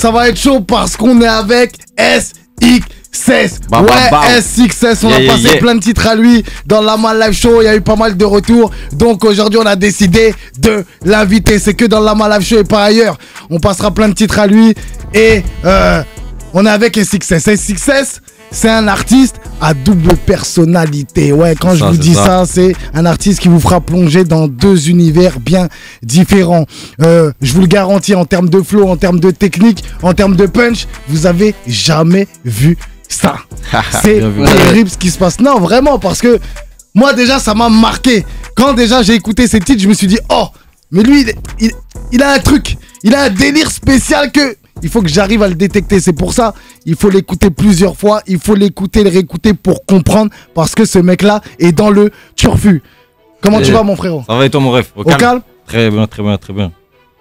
ça va être chaud parce qu'on est avec SXS. Bam, bam, ouais, bam. SXS, on Yeah, a yeah, passé yeah. plein de titres à lui dans la Mal Live Show. Il y a eu pas mal de retours. Donc aujourd'hui, on a décidé de l'inviter. C'est que dans la Mal Live Show et pas ailleurs. On passera plein de titres à lui. Et euh, on est avec SXS. SXS, c'est un artiste à double personnalité. Ouais, quand je ça, vous dis ça. ça, c'est un artiste qui vous fera plonger dans deux univers bien différents. Euh, je vous le garantis, en termes de flow, en termes de technique, en termes de punch, vous avez jamais vu ça. C'est terrible ce qui se passe. Non, vraiment, parce que moi déjà, ça m'a marqué. Quand déjà j'ai écouté ces titres, je me suis dit, oh, mais lui, il, il- il a un truc, il a un délire spécial que il faut que j'arrive à le détecter. C'est pour ça, il faut l'écouter plusieurs fois, il faut l'écouter, le réécouter pour comprendre, parce que ce mec-là est dans le turfu. Comment tu vas, mon frérot? Ça va et toi, mon ref? Au, Au calme? Très bien, très bien, très bien.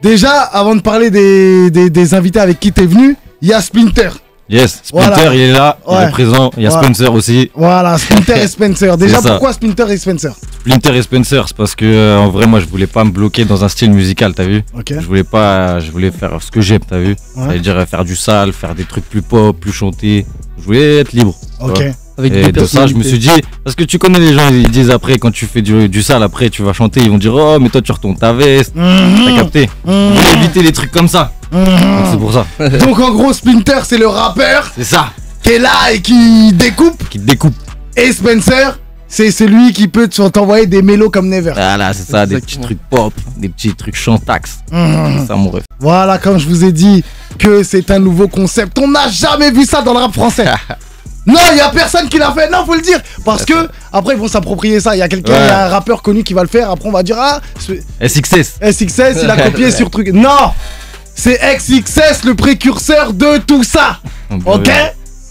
Déjà, avant de parler des, des, des invités avec qui t'es venu, il y a Splinter. Yes, Splinter, Voilà. il est là, il est présent. Il y a Voilà. Spencer aussi. Voilà, Splinter et Spencer. Déjà, pourquoi Splinter et Spencer? Splinter et Spencer, c'est parce que euh, en vrai, moi, je voulais pas me bloquer dans un style musical, t'as vu? Je voulais pas, je voulais faire ce que j'aime, t'as vu? Ouais. Ça veut dire euh, faire du sale, faire des trucs plus pop, plus chantés. Je voulais être libre. Ok. Avec Et de ça, je me suis dit, parce que tu connais les gens, ils disent après, quand tu fais du, du sale, après, tu vas chanter, ils vont dire, oh, mais toi, tu retournes ta veste. T'as capté Je voulais éviter les trucs comme ça. Donc, C'est pour ça. Donc en gros, Splinter, c'est le rappeur C'est ça. qui est là et qui découpe. Qui te découpe. Et Spencer, c'est celui qui peut te- t'envoyer des mélos comme Never. Voilà, c'est ça, des petits trucs pop, des petits trucs chantax. Mhm. C'est ça, mon ref. Voilà, comme je vous ai dit que c'est un nouveau concept. On n'a jamais vu ça dans le rap français. non, il y a personne qui l'a fait. Non, faut le dire. Parce que après, ils vont s'approprier ça. Il y a quelqu'un, il y a un rappeur connu qui va le faire. Après, on va dire Ah, SXS. SXS, il a copié sur truc. Non C'est XXS, le précurseur de tout ça. Ok?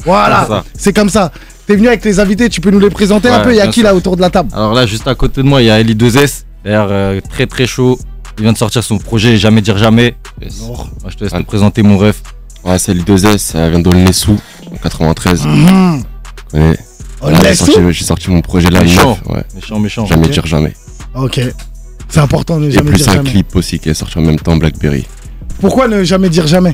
Voilà, c'est comme ça. T'es venu avec les invités, tu peux nous les présenter un peu Il y a qui là autour de la table? Alors là, juste à côté de moi, il y a Eli2S. D'ailleurs, euh, très très chaud. Il vient de sortir son projet Jamais dire jamais. Moi, je te laisse présenter mon ref. Ouais, c'est l'I2S, ça vient d'Aulnay-sous, en 93. Mhm. Tu connais On Voilà, j'ai sorti, tout j'ai sorti mon projet là, Méchant. ouais. Méchant, méchant. Jamais dire jamais. Ok. C'est important de ne Et jamais plus dire un jamais. clip aussi qui est sorti en même temps, Blackberry. Pourquoi ne jamais dire jamais?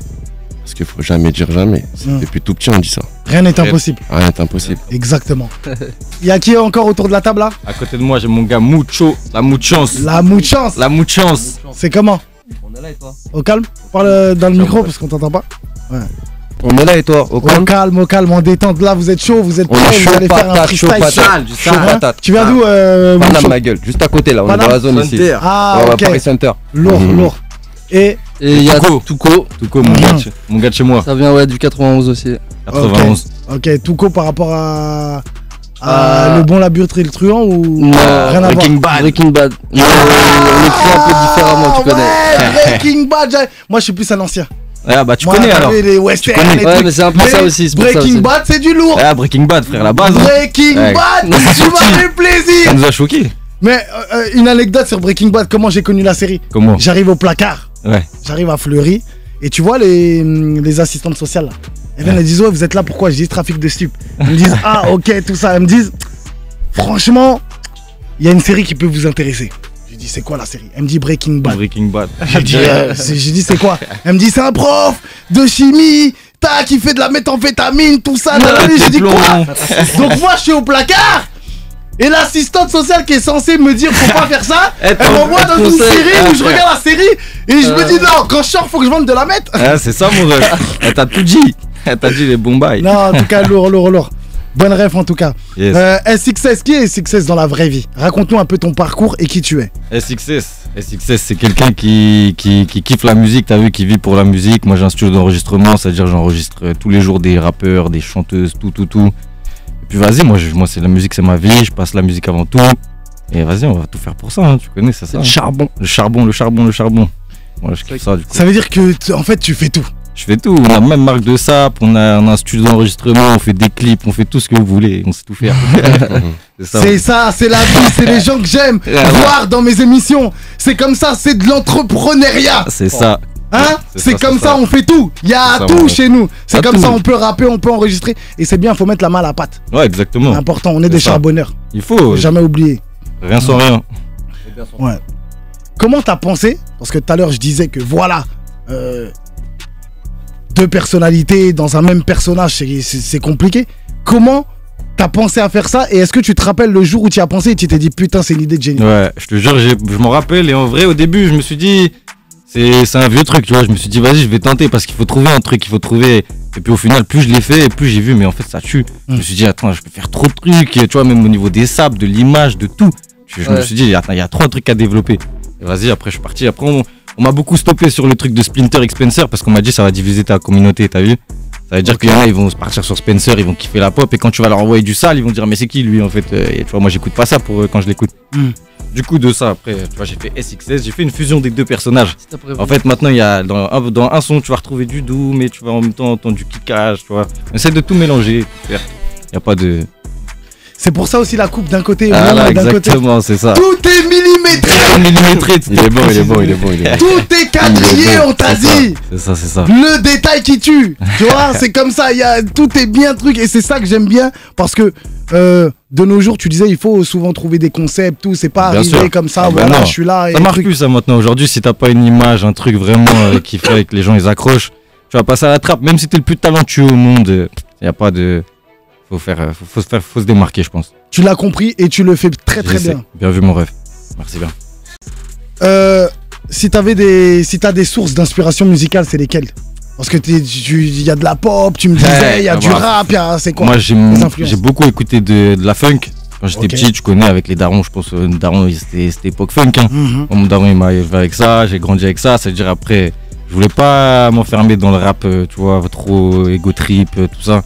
Parce qu'il faut jamais dire jamais. C'est Mm. Depuis tout petit, on dit ça. Rien n'est impossible. Rien n'est impossible. Exactement. Il y a qui encore autour de la table là? À côté de moi, j'ai mon gars Mucho. La Muchance. La mouchance. La Muchance. C'est comment? On est là et toi? Au calme? Parle euh, dans le micro parce qu'on t'entend pas. On est là et toi Au Au calme, au calme, en détente. Là, vous êtes chaud, vous êtes On est prêts, chaud vous allez faire un patate, chaud freestyle. patate. du Chaud Hein patate. Tu viens d'où euh, Paname ma gueule, juste à côté là, on est dans la zone ici. Ah, on va ok. Paris Center. Lourd, Mhm. lourd. Et Et il y a Touko. Touko, mon, gars de chez- mon gars de chez moi. ça vient ouais du 91 aussi. 91. Ok, Touko par rapport à, à Euh, le bon, la et le truand ou Non, rien à Breaking voir? Bad. Breaking Bad. Mais on écrit un peu différemment, tu Ah connais. Ouais, Breaking Bad. j'ai- Moi, je suis plus un ancien. Ah bah tu Moi, connais alors. les westerns, connais. les Ouais, mais c'est un peu Mais ça aussi. c'est pour ça Breaking aussi. Bad, c'est du lourd. Ah Breaking Bad, frère, la base. hein. Breaking Ouais. Bad, tu m'as fait plaisir. Ça nous a choqué. Mais euh, euh, une anecdote sur Breaking Bad, comment j'ai connu la série? Comment? J'arrive au placard, Ouais. j'arrive à Fleury, et tu vois les, hum, les assistantes sociales là. Elles viennent, elles disent Ouais, vous êtes là pourquoi? Je dis trafic de stupes. Elles me disent Ah, ok, tout ça. Elles me disent Franchement, il y a une série qui peut vous intéresser. Dis C'est quoi la série? Elle me dit Breaking Bad. Breaking Bad. J'ai dit, euh, c'est- j'ai dit, c'est quoi? Elle me dit c'est un prof de chimie, qui fait de la méthamphétamine, tout ça. J'ai dit quoi? Donc moi je suis au placard et l'assistante sociale qui est censée me dire faut pas faire ça, Elle m'envoie dans une série où je regarde la série et je me dis non, quand je sors faut que je vende de la mettre. Ah, c'est ça mon ref. Elle t'a tout dit. Elle t'a dit les bons bails. Non, en tout cas, lourd, lourd, lourd. Bonne ref en tout cas. Yes. Euh, SXS, qui est SXS dans la vraie vie? Raconte-nous un peu ton parcours et qui tu es. SXS. SXS, c'est quelqu'un qui, qui, qui kiffe la musique, t'as vu, qui vit pour la musique. Moi, j'ai un studio d'enregistrement, c'est-à-dire j'enregistre euh, tous les jours des rappeurs, des chanteuses, tout, tout, tout. Et puis vas-y, moi, je- moi c'est la musique, c'est ma vie, je passe la musique avant tout. Et vas-y, on va tout faire pour ça, hein, tu connais, ça, c'est Le le charbon. Le charbon, le charbon, le charbon. Moi, je kiffe ça, du coup. Ça veut dire que en fait tu fais tout. Je fais tout, on a même marque de sap, on a, on a un studio d'enregistrement, on fait des clips, on fait tout ce que vous voulez, on sait tout faire. c'est ça. C'est c'est la vie, c'est les gens que j'aime voir dans mes émissions. C'est comme ça, c'est de l'entrepreneuriat. C'est ça. Hein C'est C'est comme c'est ça, ça. on fait tout. Il y a C'est ça, tout chez nous. C'est comme tout. ça, on peut rapper, on peut enregistrer. Et c'est bien, faut mettre la main à la pâte. Ouais, exactement. Important, on est des ça. charbonneurs. Il faut, Faut jamais oublier. rien sans rien. Ouais. Comment t'as pensé Parce que tout à l'heure, je disais que voilà. euh, deux personnalités dans un même personnage, c'est- compliqué. Comment t'as pensé à faire ça et est-ce que tu te rappelles le jour où tu as pensé et tu t'es dit putain c'est une idée de génie? Ouais, je te jure, je m'en rappelle. Et en vrai, au début, je me suis dit, c'est un vieux truc, tu vois. Je me suis dit, vas-y, je vais tenter parce qu'il faut trouver un truc, il faut trouver. Et puis au final, plus je l'ai fait, et plus j'ai vu, mais en fait, ça tue. Je me suis dit, attends, je peux faire trop de trucs, et tu vois, même au niveau des sables, de l'image, de tout. Je, je me suis dit, attends, il y a trop de trucs à développer. Vas-y, après, je suis parti. Après, on, on m'a beaucoup stoppé sur le truc de Splinter et Spencer parce qu'on m'a dit, ça va diviser ta communauté, t'as vu? Ça veut dire qu'il y en a, ils vont partir sur Spencer, ils vont kiffer la pop, et quand tu vas leur envoyer du sale, ils vont dire, mais c'est qui lui en fait? Euh, Et tu vois, moi j'écoute pas ça pour eux quand je l'écoute. Mm. Du coup, de ça, après, tu vois, j'ai fait SXS, j'ai fait une fusion des deux personnages. En fait, maintenant, il y a dans un, dans un son, tu vas retrouver du doux, mais tu vas en même temps entendre du kickage, tu vois. On essaie de tout mélanger. Il y a pas de. C'est pour ça aussi la coupe d'un côté Ah là, d'un côté. exactement, c'est ça. Tout est millimétré, Millimétré, Il est bon, il est bon, il est bon, il est bon. tout est quadrillé, on t'a C'est ça, dit. C'est ça, c'est ça. Le détail qui tue, tu vois, c'est comme ça, il y a, tout est bien truc et c'est ça que j'aime bien parce que euh, de nos jours, tu disais, il faut souvent trouver des concepts, tout, c'est pas Bien arrivé sûr. comme ça, Ah voilà, non. je suis là et Ça marche plus ça maintenant. Aujourd'hui, si t'as pas une image, un truc vraiment euh, qui fait que les gens ils accrochent, tu vas passer à la trappe. Même si t'es le plus talentueux au monde, il y a pas de. Faut faire, euh, faut, faut se faire, faut se démarquer, je pense. Tu l'as compris et tu le fais très très bien. Bien vu mon rêve. Merci bien. Euh, si t'avais des, si t'as des sources d'inspiration musicale, c'est lesquelles? Parce que il y a de la pop, tu me disais, il y a bah du voilà. rap, il y a, c'est quoi? Moi, j'ai beaucoup écouté de, de la funk. Quand j'étais petit, tu connais avec les darons, je pense, euh, daron, c'était c'était époque funk. Hein. Mhm. Mon daron, il m'a élevé avec ça, j'ai grandi avec ça. C'est-à-dire après, je voulais pas m'enfermer dans le rap, tu vois, trop ego trip, tout ça.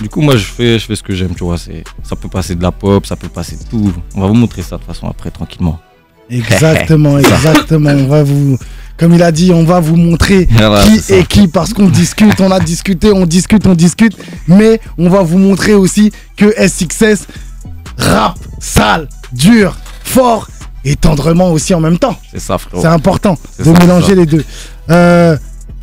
Du coup, moi, je fais, je fais ce que j'aime, tu vois. c'est- Ça peut passer de la pop, ça peut passer de tout. On va vous montrer ça de toute façon après, tranquillement. Exactement, exactement. On va vous, comme il a dit, on va vous montrer Voilà, qui est qui parce qu'on discute, on a discuté, on discute, on discute, mais on va vous montrer aussi que SXS rap sale, dur, fort et tendrement aussi en même temps. C'est ça, frérot. C'est important de ça, mélanger les deux. Euh,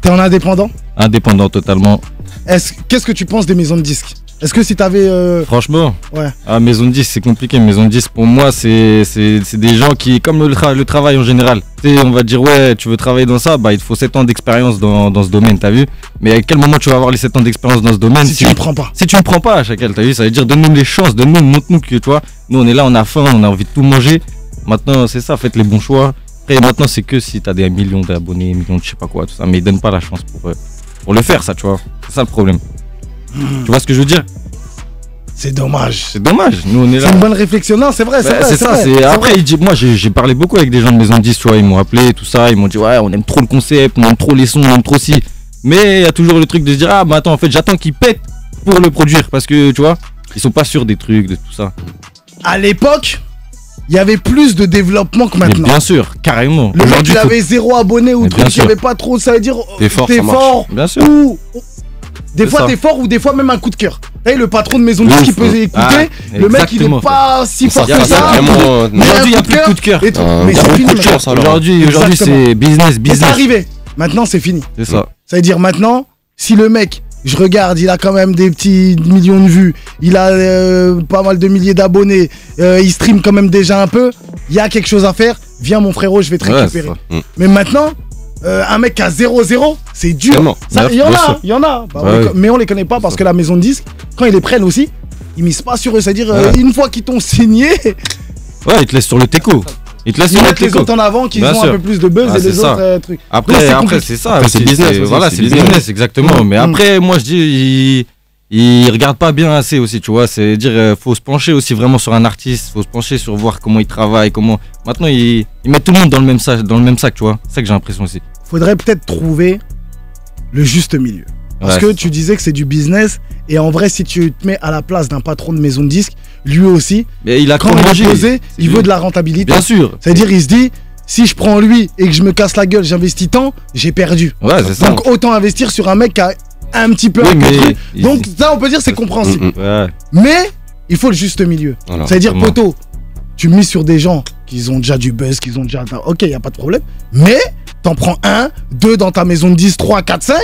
T'es en indépendant Indépendant totalement. Est-ce- Qu'est-ce que tu penses des maisons de disques? Est-ce que si t'avais euh, Franchement, Ouais. ah, maison de 10, c'est compliqué. Maison de 10, pour moi, c'est des gens qui, comme le, tra- le travail en général, tu sais, on va dire, ouais, tu veux travailler dans ça, bah, il te faut 7 ans d'expérience dans, dans ce domaine, t'as vu? Mais à quel moment tu vas avoir les 7 ans d'expérience dans ce domaine si tu ne prends pas si tu ne prends pas à chacal, t'as vu? Ça veut dire donne-nous les chances, donne-nous, montre-nous que tu vois. Nous, on est là, on a faim, on a envie de tout manger. Maintenant, c'est ça, faites les bons choix. Après, maintenant, c'est que si t'as des millions d'abonnés, millions de je sais pas quoi, tout ça. Mais ils donnent pas la chance pour, euh, pour le faire, ça, tu vois. C'est ça le problème. Tu vois ce que je veux dire? C'est dommage. C'est dommage. Nous, on est là. C'est une bonne réflexion. Non, c'est vrai, c'est Bah, ça, c'est après vrai. il dit- moi j'ai parlé beaucoup avec des gens de maison de 10, tu vois, ils m'ont appelé tout ça, ils m'ont dit ouais, on aime trop le concept, on aime trop les sons, on aime trop si. Mais il y a toujours le truc de se dire ah bah attends, en fait, j'attends qu'ils pètent pour le produire parce que tu vois, ils sont pas sûrs des trucs, de tout ça. À l'époque, il y avait plus de développement que Mais maintenant. bien sûr, carrément. Le mec, Aujourd'hui, il avait zéro abonné ou truc, il n'y avait pas trop, ça veut dire T'es fort, t'es fort bien sûr. ou des fois t'es fort ou des fois même un coup de cœur. Et le patron de maison de qui peut écouter, Ah, le mec il est pas si fort que ça. vraiment. euh, Aujourd'hui, il y un a plus de coup de cœur. Un Mais c'est fini. Aujourd'hui, aujourd'hui c'est business, Mais c'est business. arrivé. Maintenant c'est fini. C'est ça. Ça veut dire maintenant, si le mec, je regarde, il a quand même des petits millions de vues, il a euh, pas mal de milliers d'abonnés, euh, il stream quand même déjà un peu, il y a quelque chose à faire, viens mon frérot, je vais te récupérer. ça. Mais maintenant, euh, un mec à 0-0, c'est dur. Il y en a, il y en a. Bah, on les mais on les connaît pas parce que la maison de disques, quand ils les prennent aussi, ils misent pas sur eux. C'est-à-dire, Ouais. une fois qu'ils t'ont signé, Ouais, ils te laissent sur le teco. Ils te laissent ils mettent les autres en avant, Bien ont un peu plus de buzz Ah, et les ça. autres euh, trucs. Après, après c'est ça. C'est business Voilà, c'est business. exactement. Mais Mm. après, moi, je dis, ils, ils regardent pas bien assez aussi, tu vois. C'est dire, euh, faut se pencher aussi vraiment sur un artiste. Faut se pencher sur voir comment il travaille, comment. Maintenant, ils, ils mettent tout le monde dans le même sac, dans le même sac, tu vois. C'est ça que j'ai l'impression aussi. Faudrait peut-être trouver le juste milieu. Parce Ouais, que tu disais que c'est du business, et en vrai, si tu te mets à la place d'un patron de maison de disques, lui aussi, Mais il a quand il est posé, il veut de la rentabilité. Bien sûr. C'est-à-dire, il se dit, si je prends lui et que je me casse la gueule, j'investis tant, j'ai perdu. Ouais, c'est ça. Donc autant investir sur un mec qui a un petit peu Oui, mais. il- Donc ça, on peut dire c'est compréhensible. Mm, mm. Ouais. Mais il faut le juste milieu. C'est-à-dire, poteau, tu mises sur des gens qui ont déjà du buzz, qui ont déjà. Ok, il a pas de problème. Mais t'en prends un, deux dans ta maison de 10, 3, 4, 5.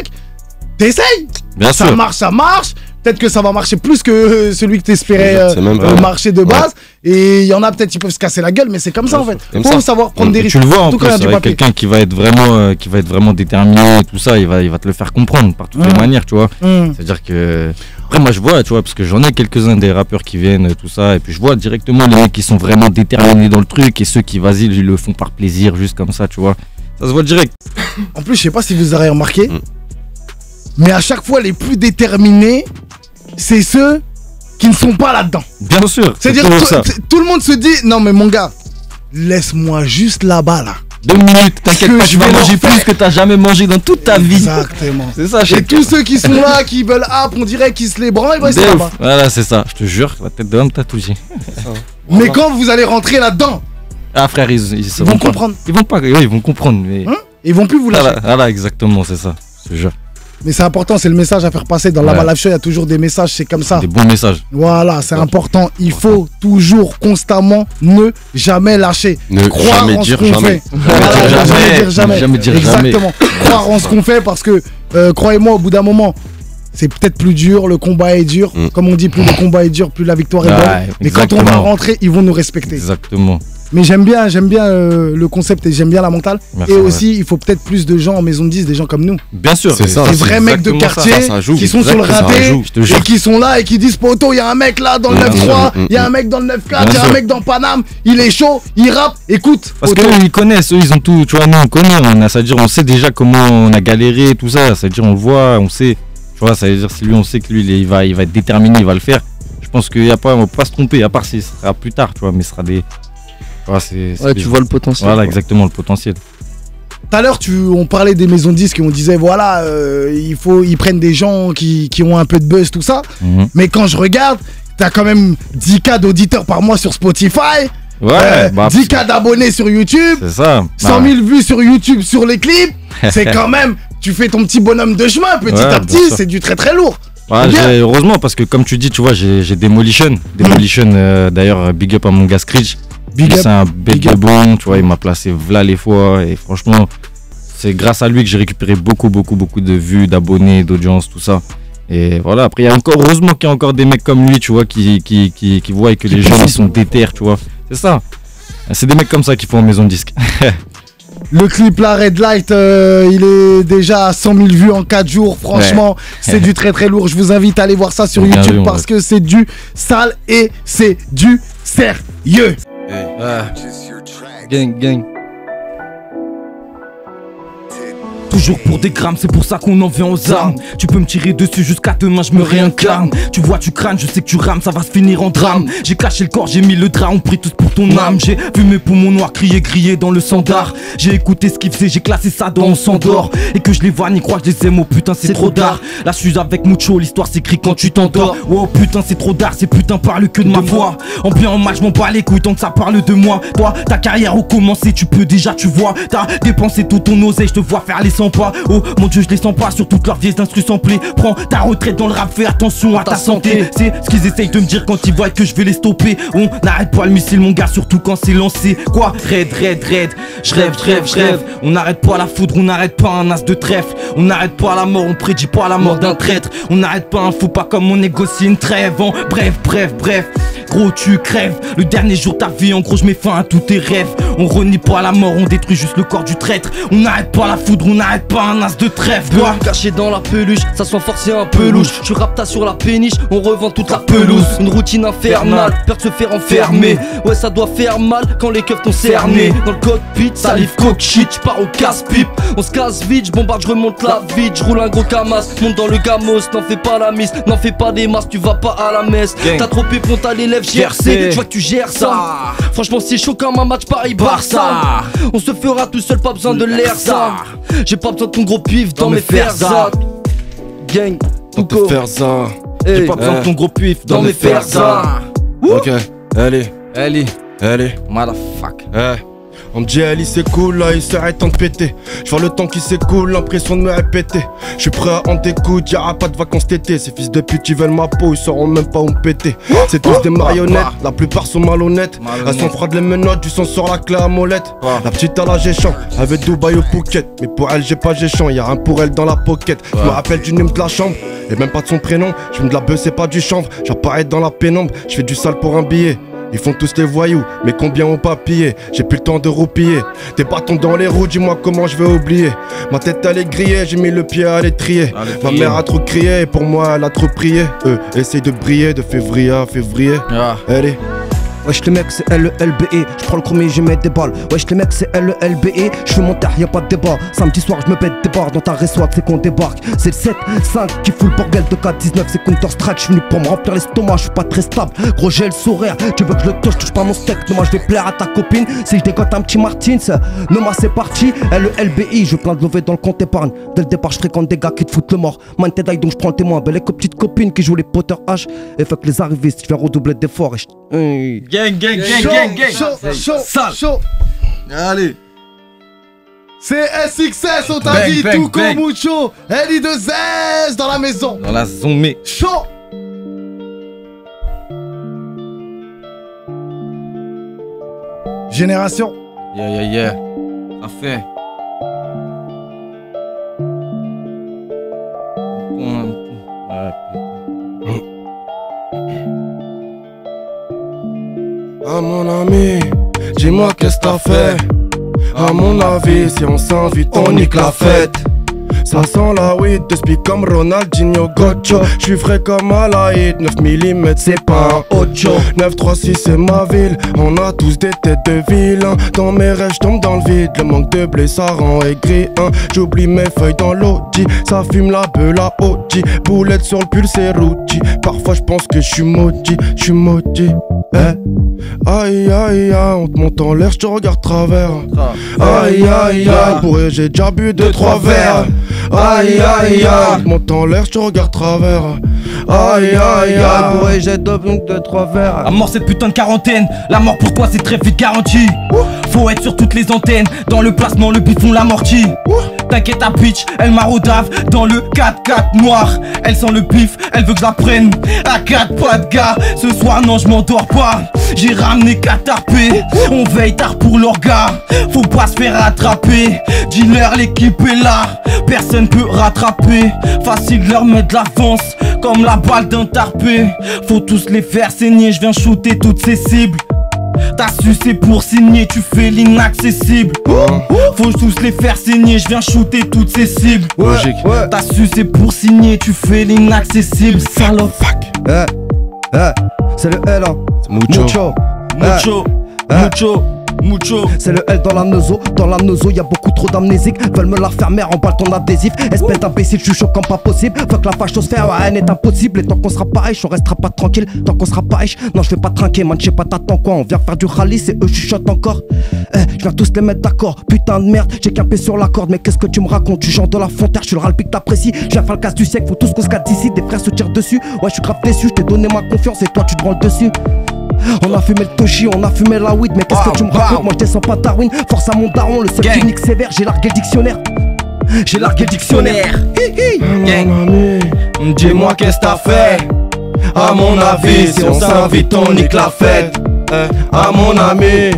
T'essayes. Bien Ça sûr. marche, ça marche. Peut-être que ça va marcher plus que euh, celui que t'espérais euh, marcher de base. Et il y en a peut-être qui peuvent se casser la gueule, mais c'est comme ça en fait. Faut ça. savoir prendre des risques. tu le vois en Surtout plus, avec quelqu'un qui va être vraiment, euh, qui va être vraiment déterminé et tout ça, il va, il va te le faire comprendre par toutes les Mhm. manières, tu vois. Hum. C'est-à-dire que après moi je vois, tu vois, parce que j'en ai quelques-uns des rappeurs qui viennent euh, tout ça, et puis je vois directement les mecs qui sont vraiment déterminés dans le truc et ceux qui vas-y ils le font par plaisir, juste comme ça, tu vois. Ça se voit direct. En plus, je sais pas si vous avez remarqué, Mm. mais à chaque fois, les plus déterminés, c'est ceux qui ne sont pas là-dedans. Bien sûr. C'est C'est-à-dire, tout, tout le monde se dit Non, mais mon gars, laisse-moi juste là-bas, là. Deux minutes, t'inquiète pas, je tu vas manger plus que t'as jamais mangé dans toute ta vie. Exactement. C'est ça, Et tous ceux qui sont là, qui veulent app, on dirait qu'ils se les branlent, ils De là-bas. Voilà, c'est ça. Je te jure, la tête d'homme, t'as tout dit. Mais quand vous allez rentrer là-dedans, Ah frère, ils, ils, vont pas. comprendre. Ils vont pas, ils vont comprendre. Mais Hein? Ils vont plus vous lâcher. voilà, voilà, exactement, c'est ça. Je te jure. Mais c'est important, c'est le message à faire passer. Dans la. Live Show, il y a toujours des messages, c'est comme ça. Des bons messages. Voilà, c'est important. Il faut toujours, constamment, ne jamais lâcher. Ne Croire jamais en ce dire qu'on jamais. fait. Voilà, jamais. dire jamais. Ne jamais dire jamais. Exactement. Croire en ce qu'on fait parce que, euh, croyez-moi, au bout d'un moment, c'est peut-être plus dur, le combat est dur. Mm. Comme on dit, plus le combat est dur, plus la victoire est Ouais, bonne. Mais quand on va rentrer, ils vont nous respecter. Exactement. Mais j'aime bien, j'aime bien euh, le concept et j'aime bien la mentale. Merci, et ouais. aussi, il faut peut-être plus de gens en maison de 10, des gens comme nous. Bien sûr. C'est ça. Des vrais mecs de quartier Ça, ça joue. qui sont sur le jure. et qui sont là et qui disent Poto, il y a un mec là dans le Bien 9-3, sûr. il y a un mec dans le 9-4, il y a un mec dans Paname, il est chaud, il rappe, écoute. Parce qu'eux, ils connaissent, eux, ils ont tout. Tu vois, nous, on connaît. On a, ça veut dire, on sait déjà comment on a galéré, tout ça. Ça veut dire, on le voit, on sait. Tu vois, ça veut dire, si lui, on sait que lui, il, va, il va être déterminé, il va le faire. Je pense qu'il y a pas, on va pas se tromper, à part si ce sera plus tard, tu vois, mais ce sera des. Tu vois, c'est. c'est Ouais, des- tu vois le potentiel. Voilà, quoi. exactement, le potentiel. Tout à l'heure, tu, on parlait des maisons de disques et on disait voilà, euh, il faut, ils prennent des gens qui, qui ont un peu de buzz, tout ça. Mhm. Mais quand je regarde, t'as quand même 10K d'auditeurs par mois sur Spotify, Ouais, euh, bah, 10K d'abonnés sur YouTube, c'est ça. 100 Bah, 000 vues sur YouTube sur les clips. C'est quand même, tu fais ton petit bonhomme de chemin petit Ouais, à petit, c'est du très très lourd. Ouais, j'ai- heureusement parce que comme tu dis, tu vois, j'ai j'ai Demolition. Demolition, euh, d'ailleurs, big up à mon gars Screech. C'est un bête big de bon, tu vois, il m'a placé v'là les fois et franchement, c'est grâce à lui que j'ai récupéré beaucoup, beaucoup, beaucoup de vues, d'abonnés, d'audience, tout ça. Et voilà, après, il y a encore, heureusement qu'il y a encore des mecs comme lui, tu vois, qui, qui, qui, qui voient que les gens, ils sont déter, tu vois. C'est ça. C'est des mecs comme ça qui font en maison de disque. Le clip là, Red Light, euh, il est déjà à 100 000 vues en 4 jours. Franchement, c'est du très très lourd. Je vous invite à aller voir ça sur YouTube vu, parce que c'est du sale et c'est du sérieux. Gang, gang. Toujours pour des grammes, c'est pour ça qu'on en vient aux armes. Tu peux me tirer dessus jusqu'à demain, je me réincarne. Tu vois, tu crânes, je sais que tu rames, ça va se finir en drame. J'ai caché le corps, j'ai mis le drap, on prie tous pour ton âme. J'ai vu mes poumons noirs crier, griller dans le sandar. J'ai écouté ce qu'ils faisaient, j'ai classé ça dans on s'endort. Et que je les vois, ni crois, je les aime, oh putain, c'est trop tard. Là, je suis avec Mucho, l'histoire s'écrit quand tu t'endors. Oh putain, c'est trop tard, c'est putain, parle que de ma voix. En bien, en mal, je m'en bats les couilles tant que ça parle de moi. Toi, ta carrière au commencé, tu peux déjà, tu vois. T'as dépensé tout ton oseille, je te vois faire les 100 pas. Oh mon dieu, je les sens pas sur toutes leurs vieilles instrus samplées. Prends ta retraite dans le rap, fais attention à ta santé. C'est ce qu'ils essayent de me dire quand ils voient que je vais les stopper. On n'arrête pas le missile, mon gars, surtout quand c'est lancé. Quoi? Raid, raid, raid. Je rêve, je rêve, je rêve. On n'arrête pas la foudre, on n'arrête pas un as de trèfle. On n'arrête pas la mort, on prédit pas la mort d'un traître. On n'arrête pas un fou, pas comme on négocie une trêve. En bref, bref, bref. Gros, tu crèves. Le dernier jour de ta vie, en gros, je mets fin à tous tes rêves. On renie pas la mort, on détruit juste le corps du traître. On n'arrête pas la foudre, on n'arrête pas un as de trêve. Quoi Caché dans la peluche, ça sent forcé un peu louche. Je rapta sur la péniche, on revend toute la pelouse. Une routine infernale, peur de se faire enfermer. Ouais, ça doit faire mal quand les keufs t'ont cerné. Dans le cockpit, salive coke shit, j'pars au casse-pipe. On se casse vite, j'bombarde, j'remonte la vide, j'roule un gros camas. Monte dans le gamos, n'en fais pas la mise, n'en fais pas des masses, tu vas pas à la messe. T'as trop pépon, t'as les GRC. Je vois que tu gères ça. Franchement, c'est chaud comme un match Paris-Barça. On se fera tout seul, pas besoin de l'air ça. J'ai pas besoin de ton gros pif dans, Dans mes fers ça. Gang, Tuco, faire ça. J'ai pas besoin de ton gros pif dans mes fers ça. Ok, allez, Allez, allez. motherfuck. On me dit Ali c'est cool là il serait temps de péter. Je vois le temps qui s'écoule, l'impression de me répéter. Je suis prêt à en découdre, y'aura pas de vacances d'été Ces fils de pute ils veulent ma peau, ils sauront même pas où me péter. C'est tous des marionnettes, la plupart sont malhonnêtes. Elles sont froides les menottes, du sang sur la clé à molette. La petite à la géchant, avec Dubaï au Phuket Mais pour elle j'ai pas géchant, y'a rien pour elle dans la pocket. Je me rappelle du numéro de la chambre et même pas de son prénom. Je me de la beuh, c'est pas du chanvre. J'apparais dans la pénombre, je fais du sale pour un billet. Ils font tous les voyous, mais combien ont pas pillé? J'ai plus le temps de roupiller. Des bâtons dans les roues, dis-moi comment je vais oublier. Ma tête elle est grillée, j'ai mis le pied à l'étrier. Ma mère a trop crié, et pour moi elle a trop prié. Eux, essaye de briller de février à février. Ah. Allez. Wesh les mecs c'est LELBE, je prends le premier je mets des balles. Wesh les mecs c'est LELBE, je fais mon terre y'a pas de débat. Samedi soir je me pète des barres dans ta réseau c'est qu'on débarque. C'est le 7, 5 qui fout le bordel de 4, 19 c'est Counter Strike Je suis venu pour me remplir l'estomac, je suis pas très stable. Gros j'ai le sourire, tu veux que je le touche, touche pas mon steak. Moi je vais plaire à ta copine. Si je dégote un petit Martins Non moi c'est parti, LELBI Je plein de lever dans le compte épargne. Dès le départ je fréquente des gars qui te foutent le mort. Man t'es donc je prends le témoin. Belle et petite copine qui joue les Potter H. Et fait les arrivistes, je vais redoubler d'efforts et. Gang, gang, gang, gang, gang. chaud, chaud, Sale. chaud. Allez. C'est SXS, on t'a dit, bang, tout comme bang. mucho. L2S dans la maison. Dans la zone, mais. Chaud. Génération. Yeah, yeah, yeah. Ça fait. À mon ami, dis-moi qu'est-ce que t'as fait? À mon avis, si on s'invite, on nique la fête. Ça sent la weed, de speak comme Ronaldinho Gocho. J'suis frais comme Alaïd, 9 mm c'est pas un ocho. 936 c'est ma ville, on a tous des têtes de vilain. Dans mes rêves, j'tombe dans le vide, le manque de blé ça rend aigri. Hein. J'oublie mes feuilles dans l'audi, ça fume la beuh, la OG. Boulette sur le pull, c'est routi. Parfois j'pense que j'suis maudit, j'suis maudit. Eh. Aïe aïe aïe, on te monte en l'air, j'te regarde travers. Aïe aïe aïe, pourrais j'ai déjà bu deux trois verres. Aïe aïe aïe, monte en l'air, je te regarde travers. Aïe aïe aïe, pourrais j'ai deux, deux, trois verres À mort cette putain de quarantaine, la mort pour toi c'est très vite garanti. Faut être sur toutes les antennes, dans le placement le bifon l'amorti. T'inquiète ta bitch, elle maraudave dans le 4-4 noir. Elle sent le bif, elle veut que je la prenne. À 4 pas de gars, ce soir non je m'endors pas. J'ai ramené Qatarpé, on veille tard pour leur gars. Faut pas se faire attraper, dis-leur l'équipe est là. Personne peut rattraper, facile de leur mettre l'avance. Comme la balle d'un tarpé, faut tous les faire saigner. Je viens shooter toutes ces cibles. T'as sucé pour signer, tu fais l'inaccessible. Faut tous les faire saigner, je viens shooter toutes ces cibles. Logique. T'as sucé pour signer, tu fais l'inaccessible, salope. Eh, eh, c'est le L, hein. Mucho. Mucho. Eh, Mucho, Ah. mucho, C'est le L dans la nozo, dans la nozo, y a beaucoup trop d'amnésiques. Veulent me la faire mère, emballe ton adhésif. Espèce d'imbécile, je suis chaud comme pas possible. Que la fachosphère, ouais, elle est impossible. Et tant qu'on sera pas riche, on restera pas tranquille. Tant qu'on sera pas riche, non, je vais pas trinquer, man, sais pas, t'attends quoi. On vient faire du rallye, c'est eux, chuchotent encore. Eh, je viens tous les mettre d'accord. Putain de merde, j'ai qu'un pied sur la corde, mais qu'est-ce que tu me racontes? Tu genre de la fontaine, je suis le râle que t'apprécies. Je viens faire le casse du siècle, faut tous qu'on se casse d'ici. Des frères se tirent dessus. Ouais, je suis grave déçu, je t'ai donné ma confiance et toi, tu te branles dessus. On a fumé le toshi, on a fumé la weed, mais qu'est-ce que tu me racontes? Moi je descends pas Darwin, force à mon daron, le seul Gang. qui nique sévère, j'ai largué le dictionnaire. J'ai largué le dictionnaire. Dis-moi qu'est-ce que t'as fait? à mon avis, si on s'invite, on nique la fête. Eh, À mon ami,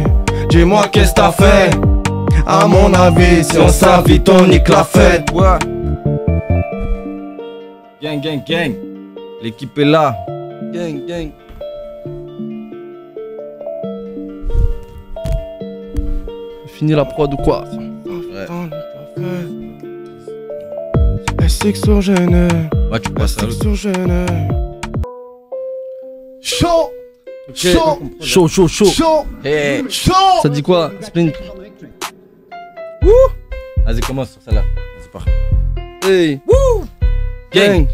dis-moi qu'est-ce que t'as fait? À mon avis, si on s'invite, on nique la fête. Ouais. Gang, gang, gang. L'équipe est là. Gang, gang. Fini la prod ou quoi SX sur gêné, Ouais, tu passes à gêné. Chaud. Chaud. Chaud, chaud, chaud. Chaud. Hey. Chaud. Ça dit quoi Splint Vas-y, commence sur celle-là. C'est parti. Hey Gang.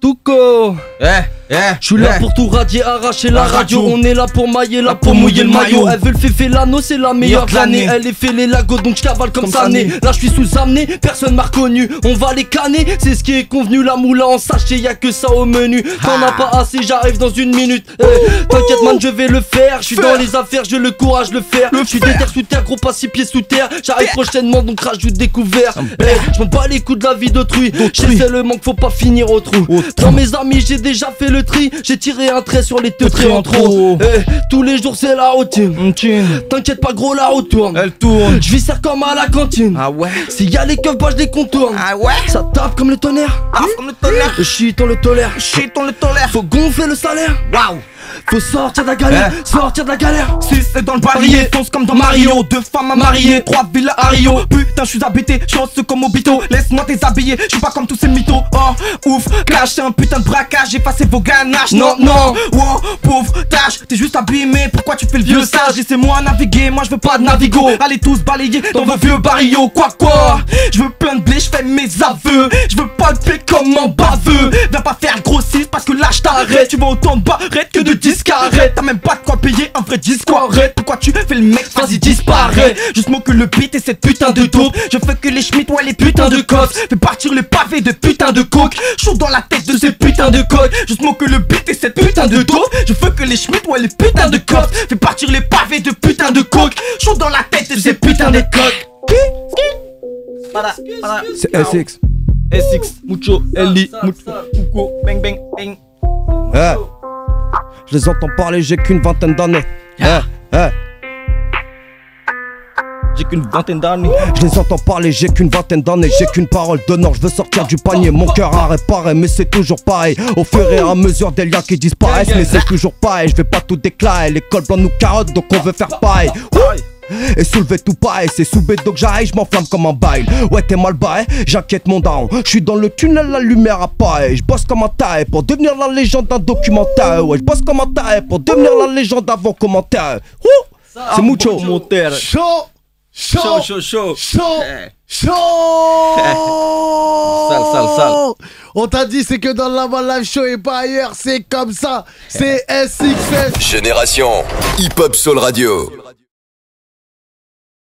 Touko Eh, eh. Je suis là eh. pour tout radier, arracher la La radio. On est là pour mailler la Là pour mouiller le maillot. Elle veut le féfé l'anneau, c'est la meilleure de l'année. Elle est fait les lagos, donc je cavale comme, ça né. Sané. Là, je suis sous amené, personne m'a reconnu. On va les canner, c'est ce qui est convenu. La moula en sachet, y a que ça au menu. T'en as pas assez, j'arrive dans une minute. Eh, T'inquiète, man, je vais le faire. Je suis dans les affaires, j'ai le courage de le faire. Je suis déter sous terre, gros pas six pieds sous terre. J'arrive prochainement, donc rajoute découvert. Eh, Je m'en bats les coups de la vie d'autrui. J'essaie le manque, faut pas finir au trou. Dans mes amis, j'ai déjà fait le tri. J'ai tiré un trait sur les teutrés en trop. Eh, tous les jours, c'est la routine. T'inquiète pas, gros, la route tourne. Elle tourne. Je vis comme à la cantine. Ah ouais? S'il y a les keufs, bah je les contourne. Ah ouais? Ça tape comme le tonnerre. Ah, comme le tonnerre. Le shit on le tolère, shit on le tolère. Faut gonfler le salaire. Waouh. Faut sortir de la galère, sortir de la galère. Si c'est dans le barillet, fonce comme dans Mario. Deux femmes à marier, trois villes à Rio. Putain je suis habité, chance comme Obito. Laisse-moi t'habiller, je suis pas comme tous ces mythos. Oh ouf, clash, un putain de braquage Effacez vos ganaches, non non Wow, pauvre tâche, t'es juste abîmé. Pourquoi tu fais le vieux sage? Laissez-moi naviguer, moi je veux pas de navigo. Allez tous balayer dans vos vieux barrios Quoi quoi? Je veux plein de blé, je fais mes aveux. Je veux pas le comme un baveux. Viens pas faire grossiste parce que là je t'arrête. Tu veux autant de barrettes que de disques arrête T'as même pas de quoi payer un vrai disque arrête Pourquoi tu fais le mec? Vas-y disparaît. Juste que le beat et cette putain de dope. Je veux que les schmitt ouais les putains de cops. Fais partir les pavés de putain de coke. Chaud dans la tête de ces putains de coques Juste que le beat et cette putain de dope. Je veux que les schmitt ouais les putains de cops. Fais partir les pavés de putain de coke. Chaud dans la tête de ces putains de coques. C'est SX. SX, mucho, Eli, mucho, bang bang bang. Eh. Je les entends parler, j'ai qu'une vingtaine d'années. Eh, eh. J'ai qu'une vingtaine d'années Je les entends parler, j'ai qu'une vingtaine d'années, j'ai qu'une parole d'honneur, je veux sortir du panier, mon cœur a réparé, mais c'est toujours pareil. Au fur et à mesure des liens qui disparaissent, mais c'est toujours pareil, je vais pas tout déclarer, l'école blanc nous carotte, donc on veut faire pareil. Ouh. Et soulever tout pareil, c'est sous bédo que j'arrive, je m'enflamme comme un bail. Ouais, t'es mal barré, j'inquiète mon down. Je suis dans le tunnel, la lumière apparaît. Je bosse comme un taille pour devenir la légende d'un documentaire. Ouais, je bosse comme un taille pour devenir la légende avant commentaire. C'est mucho. Chaud Chaud Chaud, chaud, chaud Chaud Eh. Chaud Sale, sale, sale. On t'a dit c'est que dans la Live Show et pas ailleurs, c'est comme ça. C'est SXS. Génération Hip Hop Soul Radio.